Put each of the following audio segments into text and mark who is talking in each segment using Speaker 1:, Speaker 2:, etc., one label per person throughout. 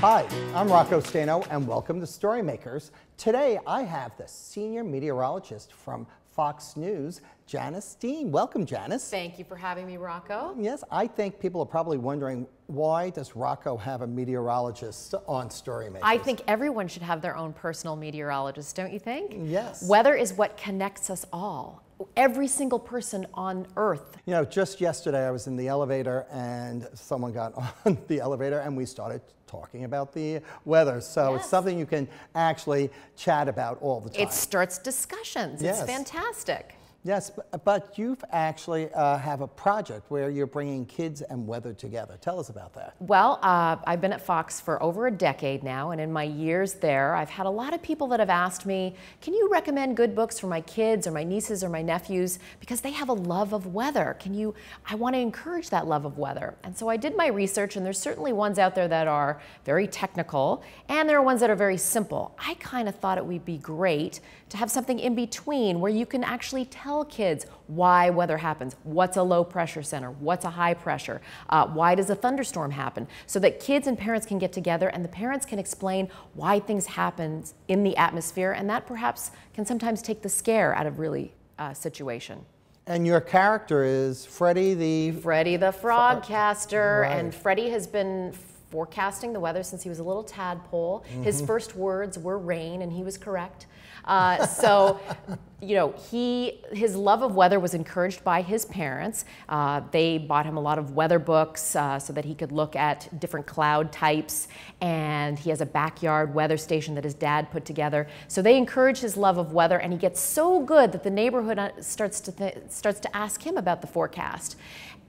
Speaker 1: Hi, I'm Rocco Staino, and welcome to Storymakers. Today, I have the senior meteorologist from Fox News, Janice Dean. Welcome, Janice.
Speaker 2: Thank you for having me, Rocco.
Speaker 1: Yes, I think people are probably wondering why does Rocco have a meteorologist on Storymakers?
Speaker 2: I think everyone should have their own personal meteorologist, don't you think?
Speaker 1: Yes.
Speaker 2: Weather is what connects us all. Every single person on Earth.
Speaker 1: You know, just yesterday I was in the elevator and someone got on the elevator and we started talking about the weather. So it's something you can actually chat about all the time.
Speaker 2: It starts discussions.
Speaker 1: Yes.
Speaker 2: It's fantastic.
Speaker 1: Yes, but you've actually uh, have a project where you're bringing kids and weather together. Tell us about that.
Speaker 2: Well, uh, I've been at Fox for over a decade now, and in my years there, I've had a lot of people that have asked me, Can you recommend good books for my kids or my nieces or my nephews? Because they have a love of weather. Can you? I want to encourage that love of weather. And so I did my research, and there's certainly ones out there that are very technical, and there are ones that are very simple. I kind of thought it would be great to have something in between where you can actually tell kids why weather happens, what's a low pressure center, what's a high pressure, uh, why does a thunderstorm happen, so that kids and parents can get together and the parents can explain why things happen in the atmosphere, and that perhaps can sometimes take the scare out of really uh, situation.
Speaker 1: And your character is Freddy the.
Speaker 2: Freddy the frogcaster,
Speaker 1: Right.
Speaker 2: and Freddy has been forecasting the weather since he was a little tadpole.
Speaker 1: Mm-hmm.
Speaker 2: His first words were rain, and he was correct. Uh, so, you know, he his love of weather was encouraged by his parents. Uh, they bought him a lot of weather books uh, so that he could look at different cloud types, and he has a backyard weather station that his dad put together. So they encourage his love of weather, and he gets so good that the neighborhood uh, starts to starts to ask him about the forecast.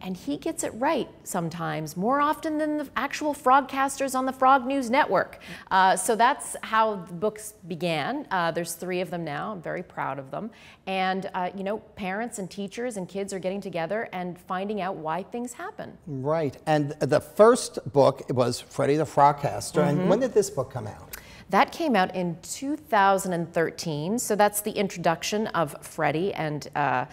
Speaker 2: And he gets it right sometimes, more often than the actual frogcasters on the Frog News Network. Uh, so that's how the books began. Uh, there's three of them now. I'm very proud of them. And, uh, you know, parents and teachers and kids are getting together and finding out why things happen.
Speaker 1: Right. And the first book was Freddy the Frogcaster.
Speaker 2: Mm-hmm.
Speaker 1: And when did this book come out?
Speaker 2: That came out in 2013. So that's the introduction of Freddy, and uh,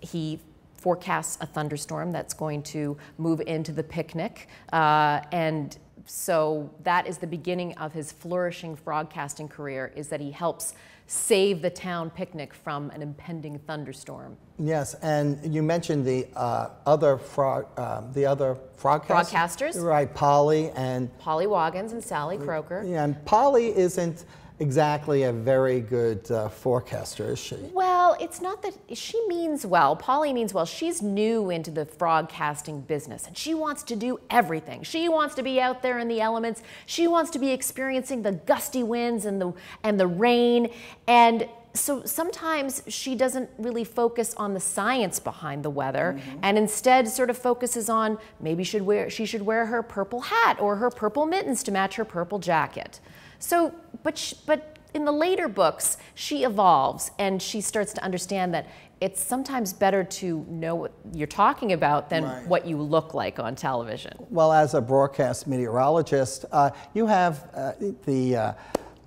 Speaker 2: he forecasts a thunderstorm that's going to move into the picnic. Uh, and so that is the beginning of his flourishing frogcasting career, is that he helps save the town picnic from an impending thunderstorm.
Speaker 1: Yes, and you mentioned the uh, other frog, um, the other frogcasters.
Speaker 2: Frogcasters?
Speaker 1: Right, Polly and
Speaker 2: Polly Woggins and Sally Croker.
Speaker 1: yeah, and Polly isn't exactly a very good uh, forecaster, is she?
Speaker 2: Well, it's not that she means well. Polly means well. She's new into the frog casting business and she wants to do everything. She wants to be out there in the elements. She wants to be experiencing the gusty winds and the and the rain and so sometimes she doesn't really focus on the science behind the weather and instead sort of focuses on maybe should wear she should wear her purple hat or her purple mittens to match her purple jacket. So, but sh- but in the later books, she evolves and she starts to understand that it's sometimes better to know what you're talking about than
Speaker 1: Right.
Speaker 2: what you look like on television.
Speaker 1: Well, as a broadcast meteorologist, uh, you have uh, the uh,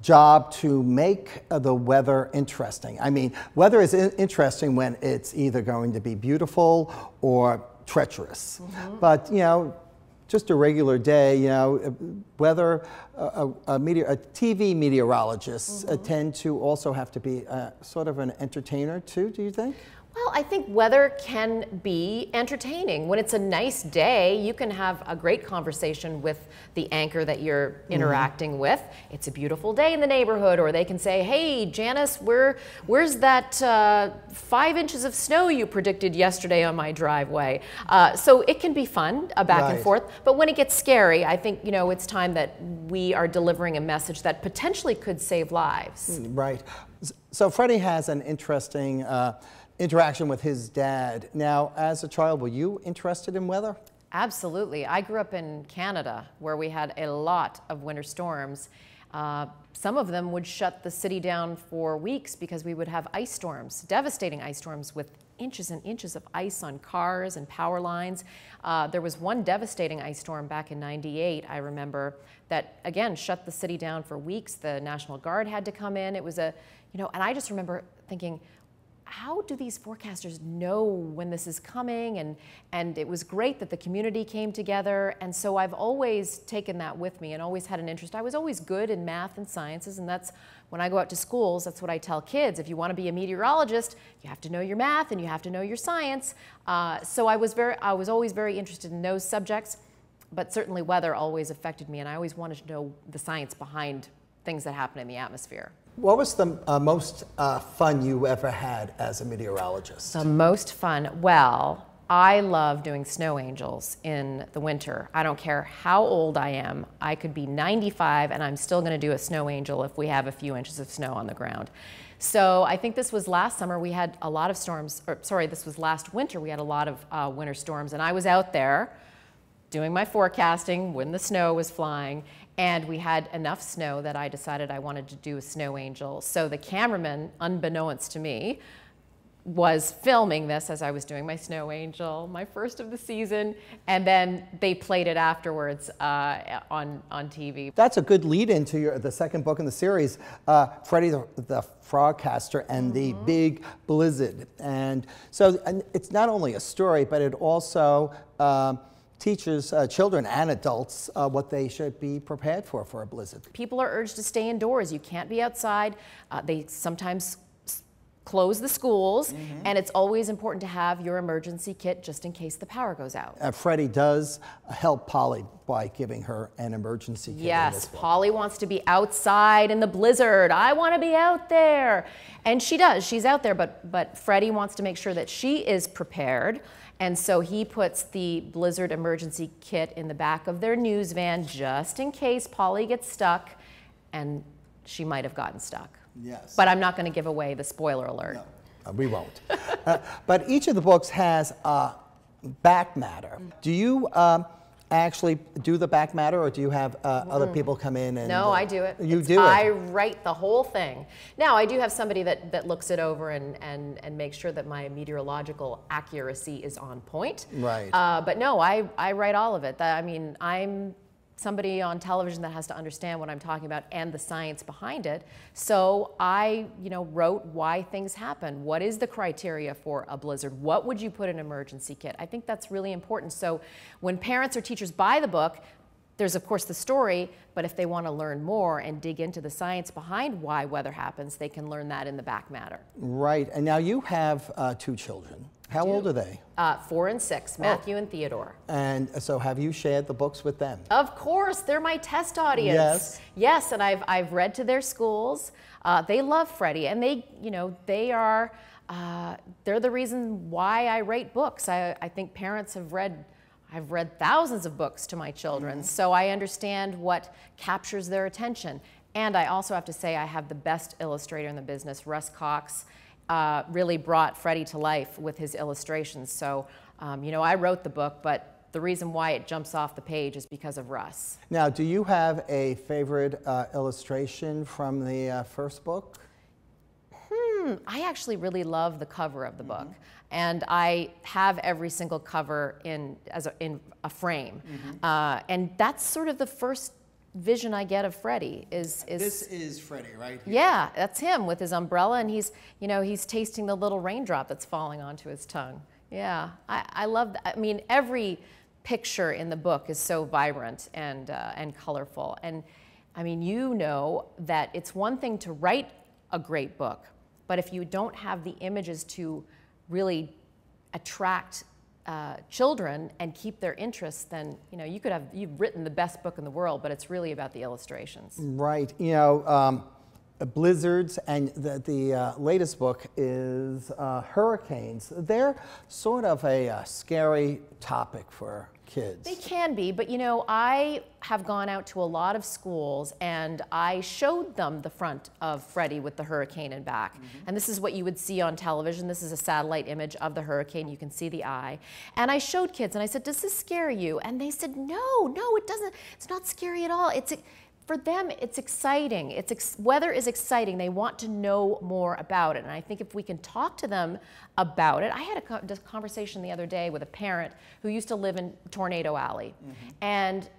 Speaker 1: job to make uh, the weather interesting. I mean, weather is in- interesting when it's either going to be beautiful or treacherous. But, you know, just a regular day, you know, uh, weather, a, a, meteor, a TV meteorologists uh, tend to also have to be uh, sort of an entertainer too, do you think?
Speaker 2: Well, I think weather can be entertaining. When it's a nice day, you can have a great conversation with the anchor that you're interacting with. It's a beautiful day in the neighborhood, or they can say, "Hey, Janice, where, where's that uh, five inches of snow you predicted yesterday on my driveway?" Uh, so it can be fun, uh, back and forth. But when it gets scary, I think you know it's time that we are delivering a message that potentially could save lives.
Speaker 1: Right. So Freddie has an interesting uh, interaction with his dad. Now, as a child, were you interested in weather?
Speaker 2: Absolutely. I grew up in Canada where we had a lot of winter storms. Uh, some of them would shut the city down for weeks because we would have ice storms, devastating ice storms with inches and inches of ice on cars and power lines. Uh, there was one devastating ice storm back in 98, I remember, that again shut the city down for weeks. The National Guard had to come in. It was a, you know, and I just remember thinking, how do these forecasters know when this is coming? And, and it was great that the community came together. And so I've always taken that with me and always had an interest. I was always good in math and sciences, and that's when I go out to schools, that's what I tell kids. If you want to be a meteorologist, you have to know your math and you have to know your science. Uh, so I was, very, I was always very interested in those subjects, but certainly weather always affected me, and I always wanted to know the science behind things that happen in the atmosphere.
Speaker 1: What was the uh, most uh, fun you ever had as a meteorologist?
Speaker 2: The most fun? Well, I love doing snow angels in the winter. I don't care how old I am. I could be 95 and I'm still going to do a snow angel if we have a few inches of snow on the ground. So I think this was last summer. We had a lot of storms, or sorry, this was last winter. We had a lot of uh, winter storms, and I was out there doing my forecasting when the snow was flying, and we had enough snow that I decided I wanted to do a snow angel. So the cameraman, unbeknownst to me, was filming this as I was doing my snow angel, my first of the season, and then they played it afterwards uh, on on TV.
Speaker 1: That's a good lead into your the second book in the series, uh, Freddy the, the Frogcaster and mm -hmm. the mm-hmm. Big Blizzard. And so and it's not only a story, but it also um, teaches uh, children and adults uh, what they should be prepared for for a blizzard.
Speaker 2: People are urged to stay indoors. You can't be outside. Uh, they sometimes close the schools, mm -hmm. and it's always important to have your emergency kit just in case the power goes out.
Speaker 1: Uh, Freddy does help Polly by giving her an emergency kit.
Speaker 2: Yes, Polly wants to be outside in the blizzard. I want to be out there. And she does. She's out there, but but Freddy wants to make sure that she is prepared. And so he puts the Blizzard emergency kit in the back of their news van just in case Polly gets stuck, and she might have gotten stuck.
Speaker 1: Yes.
Speaker 2: But I'm not going to give away the spoiler alert. No,
Speaker 1: uh, we won't. uh, but each of the books has uh, back matter. Do you um, actually do the back matter, or do you have uh, mm. other people come in and?
Speaker 2: No,
Speaker 1: uh,
Speaker 2: I do it.
Speaker 1: You it's, do
Speaker 2: it.
Speaker 1: I
Speaker 2: write the whole thing. Now I do have somebody that that looks it over and and and makes sure that my meteorological accuracy is on point.
Speaker 1: Right.
Speaker 2: Uh, but no, I I write all of it. I mean, I'm somebody on television that has to understand what I'm talking about and the science behind it. So I, you know, wrote why things happen. What is the criteria for a blizzard? What would you put in an emergency kit? I think that's really important. So when parents or teachers buy the book, there's of course the story, but if they want to learn more and dig into the science behind why weather happens, they can learn that in the back matter.
Speaker 1: Right, and now you have uh, two children. How old are they?
Speaker 2: Uh, four and six, Matthew oh. and Theodore.
Speaker 1: And so have you shared the books with them?
Speaker 2: Of course, they're my test audience.
Speaker 1: Yes.
Speaker 2: Yes, and I've, I've read to their schools. Uh, they love Freddy, and they, you know, they are, uh, they're the reason why I write books. I, I think parents have read, I've read thousands of books to my children, mm -hmm. so I understand what captures their attention. And I also have to say I have the best illustrator in the business, Russ Cox uh, really brought Freddy to life with his illustrations. So, um, you know, I wrote the book, but the reason why it jumps off the page is because of Russ.
Speaker 1: Now, do you have a favorite uh, illustration from the uh, first book?
Speaker 2: Hmm, I actually really love the cover of the mm -hmm. book. And I have every single cover in, as a, in a frame. Mm -hmm. and that's sort of the first vision I get of Freddy is is
Speaker 1: this is Freddy, right?
Speaker 2: Here. Yeah, that's him with his umbrella, and he's you know he's tasting the little raindrop that's falling onto his tongue. Yeah, I, I love that. I mean, every picture in the book is so vibrant and uh, and colorful, and I mean, you know that it's one thing to write a great book, but if you don't have the images to really attract uh, children and keep their interests, then you know you could have you've written the best book in the world, but it's really about the illustrations.
Speaker 1: Right. You know, um, blizzards and the, the uh, latest book is uh, hurricanes. They're sort of a uh, scary topic for kids.
Speaker 2: They can be, but you know, I have gone out to a lot of schools and I showed them the front of Freddy with the hurricane in back. Mm -hmm. And this is what you would see on television. This is a satellite image of the hurricane. You can see the eye. And I showed kids and I said, Does this scare you? And they said, No, no, it doesn't. It's not scary at all. It's for them, it's exciting. It's ex weather is exciting. They want to know more about it. And I think if we can talk to them about it, I had a, co conversation the other day with a parent who used to live in Tornado Alley. Mm -hmm. And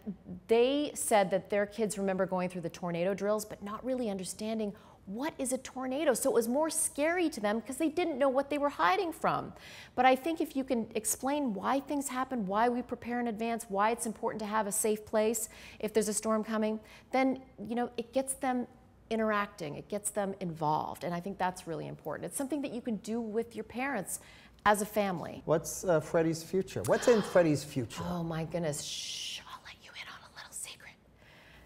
Speaker 2: they said that their kids remember going through the tornado drills, but not really understanding what is a tornado? So it was more scary to them because they didn't know what they were hiding from. But I think if you can explain why things happen, why we prepare in advance, why it's important to have a safe place if there's a storm coming, then you know it gets them interacting, it gets them involved, and I think that's really important. It's something that you can do with your parents as a family.
Speaker 1: What's uh, Freddy's future? What's in Freddy's future?
Speaker 2: Oh my goodness, shh, I'll let you in on a little secret.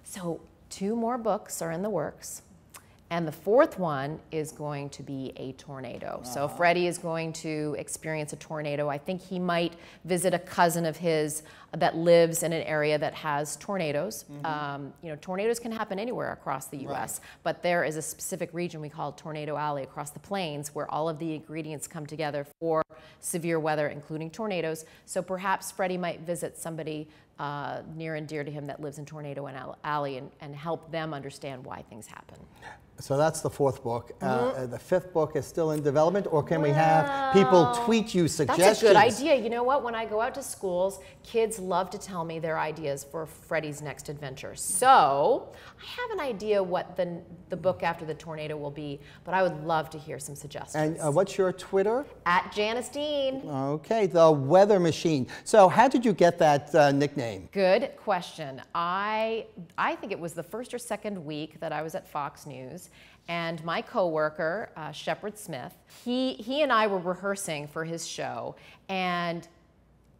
Speaker 2: So, two more books are in the works. And the fourth one is going to be a tornado. So uh-huh. Freddy is going to experience a tornado. I think he might visit a cousin of his that lives in an area that has tornadoes. Um, you know, tornadoes can happen anywhere across the U.S., but there is a specific region we call Tornado Alley across the plains where all of the ingredients come together for severe weather, including tornadoes. So perhaps Freddy might visit somebody uh, near and dear to him that lives in Tornado Alley and, and help them understand why things happen.
Speaker 1: So that's the fourth book. Uh,
Speaker 2: Mm-hmm.
Speaker 1: uh, the fifth book is still in development, or can we have people tweet you suggestions?
Speaker 2: That's a good idea. You know what? When I go out to schools, kids love to tell me their ideas for Freddy's next adventure. So I have an idea what the, the book after the tornado will be, but I would love to hear some suggestions.
Speaker 1: And uh, what's your Twitter?
Speaker 2: At Janice Dean.
Speaker 1: Okay, the Weather Machine. So, how did you get that uh, nickname?
Speaker 2: Good question. I I think it was the first or second week that I was at Fox News, and my coworker uh, Shepard Smith, he he and I were rehearsing for his show, and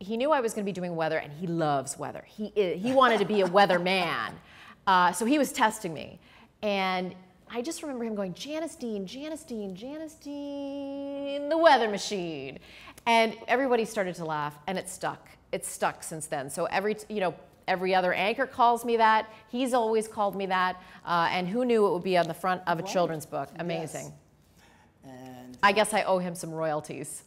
Speaker 2: he knew I was going to be doing weather, and he loves weather. He he wanted to be a weatherman, uh, so he was testing me, and. I just remember him going, Janice Dean, Janice Dean, Janice Dean, the weather machine. And everybody started to laugh, and it stuck. It's stuck since then. So every, you know, every other anchor calls me that. He's always called me that. Uh, and who knew it would be on the front of a children's book? Amazing.
Speaker 1: And
Speaker 2: I guess I owe him some royalties.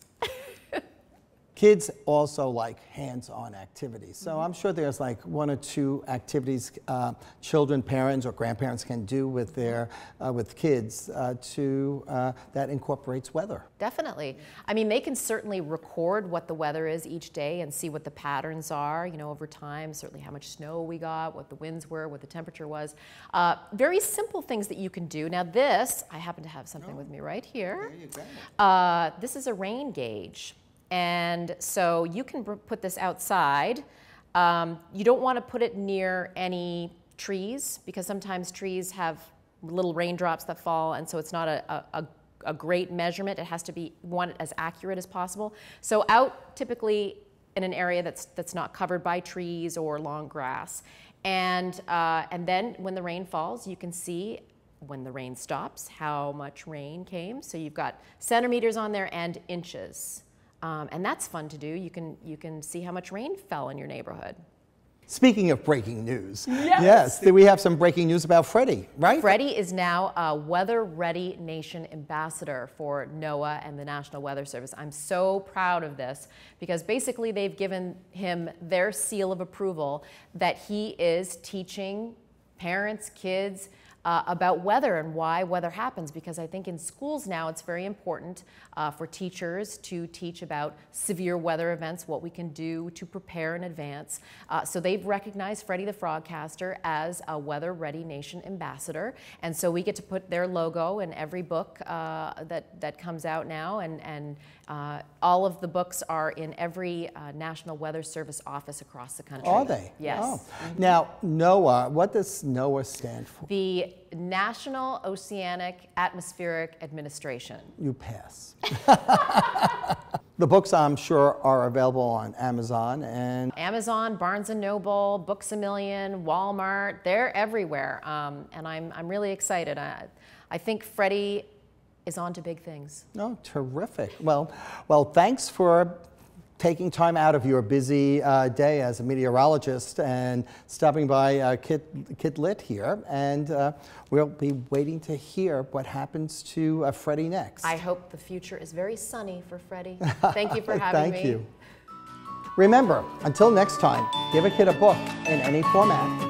Speaker 1: Kids also like hands-on activities. So
Speaker 2: Mm-hmm.
Speaker 1: I'm sure there's like one or two activities uh, children, parents, or grandparents can do with their uh, with kids uh, to uh, that incorporates weather.
Speaker 2: Definitely. I mean, they can certainly record what the weather is each day and see what the patterns are, you know, over time, certainly how much snow we got, what the winds were, what the temperature was. Uh, very simple things that you can do. Now, this, I happen to have something with me right here. Uh, this is a rain gauge. And so you can put this outside. Um, you don't want to put it near any trees because sometimes trees have little raindrops that fall, and so it's not a, a, a great measurement. It has to be it as accurate as possible. So out typically in an area that's that's not covered by trees or long grass, and uh, and then when the rain falls, you can see when the rain stops how much rain came. So you've got centimeters on there and inches, um, and that's fun to do. You can you can see how much rain fell in your neighborhood.
Speaker 1: Speaking of breaking news, yes, we have some breaking news about Freddy, right?
Speaker 2: Freddy is now a Weather Ready Nation ambassador for NOAA and the National Weather Service. I'm so proud of this because basically they've given him their seal of approval that he is teaching parents, kids, uh, about weather and why weather happens because I think in schools now it's very important uh, for teachers to teach about severe weather events, what we can do to prepare in advance. Uh, so they've recognized Freddy the Frogcaster as a Weather Ready Nation ambassador, and so we get to put their logo in every book uh, that that comes out now, and and uh, all of the books are in every uh, National Weather Service office across the country.
Speaker 1: Are they?
Speaker 2: Yes.
Speaker 1: Oh. Now, NOAA, what does NOAA stand for?
Speaker 2: The National Oceanic Atmospheric Administration.
Speaker 1: You pass. the books, I'm sure, are available on Amazon and
Speaker 2: Amazon, Barnes and Noble, Books a Million, Walmart, they're everywhere. Um, and I'm, I'm really excited. I, I think Freddy is on to big things.
Speaker 1: Oh, terrific. Well, well, thanks for taking time out of your busy uh, day as a meteorologist and stopping by uh, Kit, Kid Lit here. And uh, we'll be waiting to hear what happens to uh, Freddy next.
Speaker 2: I hope the future is very sunny for Freddy. Thank you for having
Speaker 1: Thank
Speaker 2: me.
Speaker 1: Thank you. Remember, until next time, give a kid a book in any format